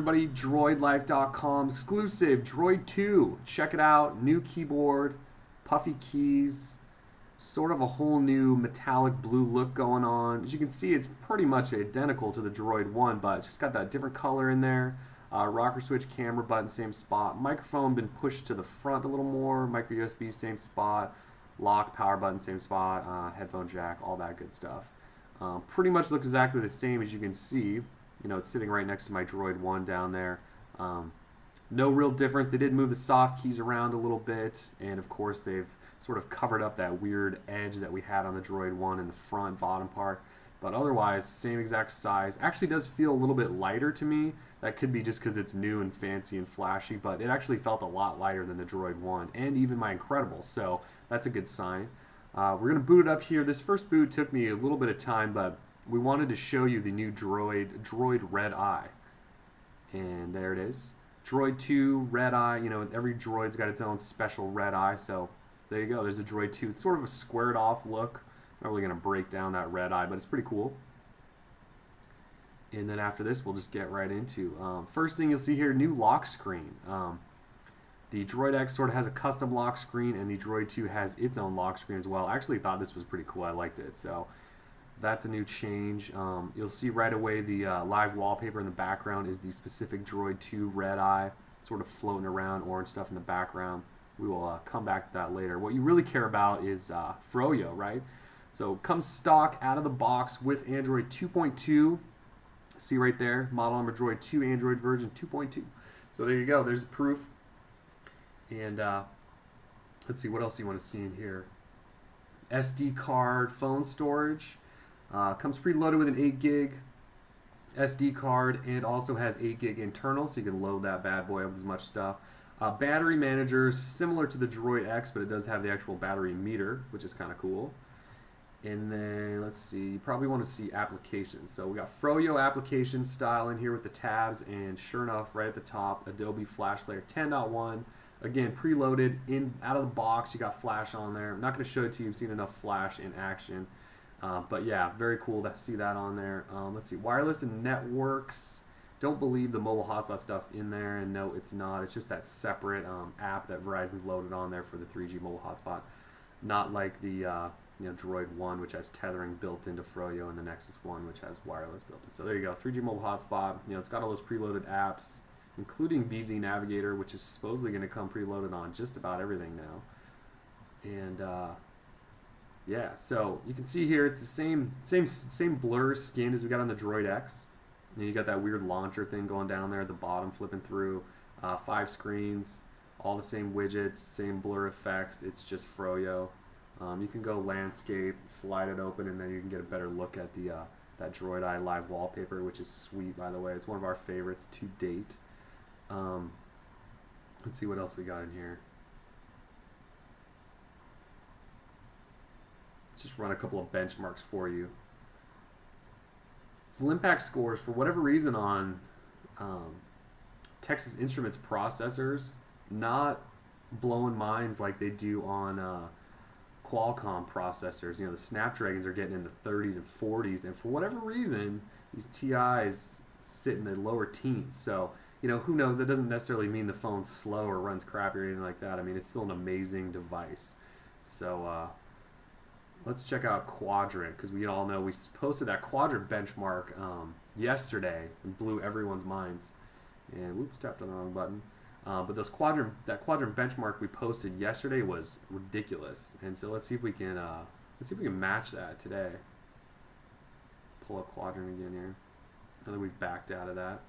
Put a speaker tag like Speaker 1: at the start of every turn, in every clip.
Speaker 1: everybody? DroidLife.com exclusive Droid 2. Check it out. New keyboard, puffy keys, sort of a whole new metallic blue look going on. As you can see, it's pretty much identical to the Droid 1, but it's just got that different color in there. Uh, rocker switch, camera button, same spot. Microphone been pushed to the front a little more. Micro USB, same spot. Lock, power button, same spot. Uh, headphone jack, all that good stuff. Um, pretty much looks exactly the same as you can see. You know, it's sitting right next to my Droid 1 down there. Um, no real difference. They did move the soft keys around a little bit, and of course they've sort of covered up that weird edge that we had on the Droid 1 in the front bottom part. But otherwise, same exact size. Actually does feel a little bit lighter to me. That could be just because it's new and fancy and flashy, but it actually felt a lot lighter than the Droid 1 and even my Incredible, so that's a good sign. Uh, we're going to boot it up here. This first boot took me a little bit of time, but we wanted to show you the new Droid, Droid Red Eye. And there it is. Droid 2, Red Eye, you know, every droid's got its own special red eye, so there you go. There's a Droid 2. It's sort of a squared off look. Not really going to break down that red eye, but it's pretty cool. And then after this, we'll just get right into. Um, first thing you'll see here, new lock screen. Um, the Droid X sort of has a custom lock screen, and the Droid 2 has its own lock screen as well. I actually thought this was pretty cool. I liked it. So that's a new change. Um, you'll see right away the uh, live wallpaper in the background is the specific Droid 2 red eye, sort of floating around, orange stuff in the background. We will uh, come back to that later. What you really care about is uh, Froyo, right? So comes stock out of the box with Android 2.2. See right there, model number Droid 2, Android version 2.2. So there you go. There's proof. And uh, let's see, what else do you want to see in here? SD card, phone storage. Uh, comes preloaded with an 8 gig SD card and also has 8 gig internal, so you can load that bad boy up with as much stuff. Uh, battery manager, similar to the Droid X, but it does have the actual battery meter, which is kind of cool. And then let's see, you probably want to see applications. So we got Froyo application style in here with the tabs, and sure enough, right at the top, Adobe Flash Player 10.1. Again, preloaded in out of the box. You got Flash on there. I'm not going to show it to you. You've seen enough Flash in action. Uh, but yeah, very cool to see that on there. Um, let's see, wireless and networks. Don't believe the mobile hotspot stuff's in there, and no, it's not. It's just that separate um, app that Verizon's loaded on there for the 3G mobile hotspot. Not like the uh, you know Droid One, which has tethering built into Froyo, and the Nexus One, which has wireless built in. So there you go, 3G mobile hotspot. You know, it's got all those preloaded apps, including VZ Navigator, which is supposedly going to come preloaded on just about everything now. And uh, yeah, so you can see here it's the same same same blur skin as we got on the Droid X. And you got that weird launcher thing going down there at the bottom, flipping through. Uh, five screens, all the same widgets, same blur effects. It's just Froyo. Um, you can go landscape, slide it open, and then you can get a better look at the uh, that Droid Eye live wallpaper, which is sweet, by the way. It's one of our favorites to date. Um, let's see what else we got in here. Just run a couple of benchmarks for you. So Linpack scores, for whatever reason, on um, Texas Instruments processors, not blowing minds like they do on uh, Qualcomm processors. You know, the Snapdragons are getting in the 30s and 40s, and for whatever reason, these TIs sit in the lower teens. So, you know, who knows? That doesn't necessarily mean the phone's slow or runs crappy or anything like that. I mean, it's still an amazing device. So, uh, let's check out Quadrant because we all know we posted that Quadrant benchmark um, yesterday and blew everyone's minds. And whoops, tapped on the wrong button. Uh, but those quadrant that quadrant benchmark we posted yesterday was ridiculous. And so let's see if we can uh, let's see if we can match that today. Pull up quadrant again here. Now that we've backed out of that.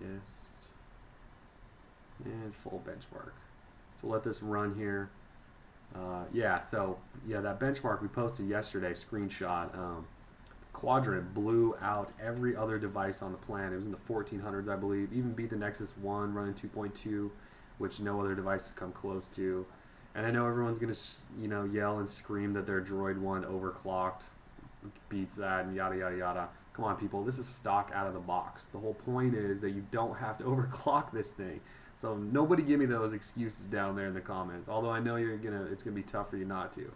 Speaker 1: Yes. And full benchmark. So we'll let this run here. Uh, yeah, so yeah, that benchmark we posted yesterday, screenshot. Um, Quadrant blew out every other device on the planet. It was in the 1400s, I believe. Even beat the Nexus One running 2.2, which no other device has come close to. And I know everyone's gonna, you know, yell and scream that their Droid One overclocked, beats that, and yada yada yada. Come on, people. This is stock out of the box. The whole point is that you don't have to overclock this thing. So nobody give me those excuses down there in the comments. Although I know you're gonna, it's gonna be tough for you not to.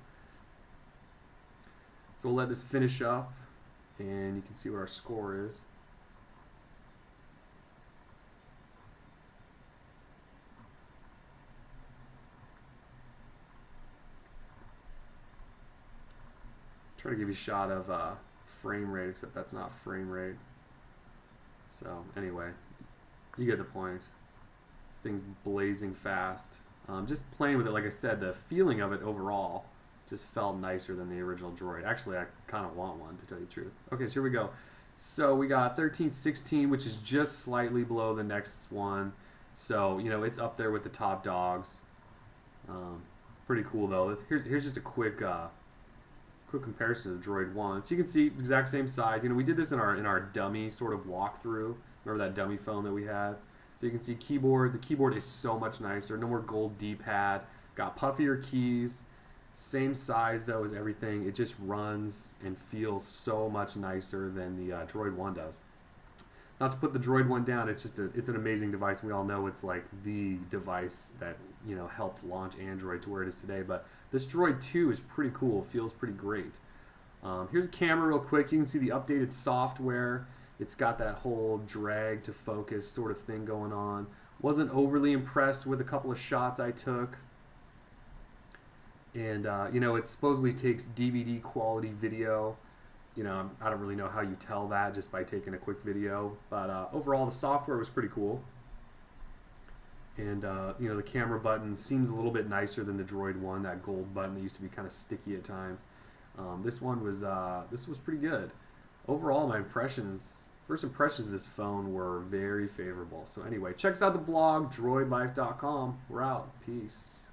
Speaker 1: So we'll let this finish up, and you can see what our score is. Try to give you a shot of uh, frame rate, except that's not frame rate. So anyway, you get the point. Thing's blazing fast. Um, just playing with it, like I said, the feeling of it overall just felt nicer than the original Droid. Actually, I kind of want one to tell you the truth. Okay, so here we go. So we got 1316, which is just slightly below the Nexus One. So, you know, it's up there with the top dogs. Um, pretty cool, though. Here's, here's just a quick uh, quick comparison the Droid 1. So you can see exact same size. You know, we did this in our in our dummy sort of walkthrough. Remember that dummy phone that we had? So you can see keyboard. The keyboard is so much nicer. No more gold D-pad. Got puffier keys. Same size though as everything. It just runs and feels so much nicer than the uh, Droid 1 does. Not to put the Droid 1 down, it's just a, it's an amazing device. We all know it's like the device that you know helped launch Android to where it is today. But this Droid 2 is pretty cool. Feels pretty great. Um, here's a camera real quick. You can see the updated software. It's got that whole drag to focus sort of thing going on. Wasn't overly impressed with a couple of shots I took. And, uh, you know, it supposedly takes DVD quality video. You know, I don't really know how you tell that just by taking a quick video. But uh, overall, the software was pretty cool. And, uh, you know, the camera button seems a little bit nicer than the Droid one, that gold button that used to be kind of sticky at times. Um, this one was, uh, this was pretty good. Overall, my impressions first impressions of this phone were very favorable. So anyway, check us out the blog, droidlife.com. We're out. Peace.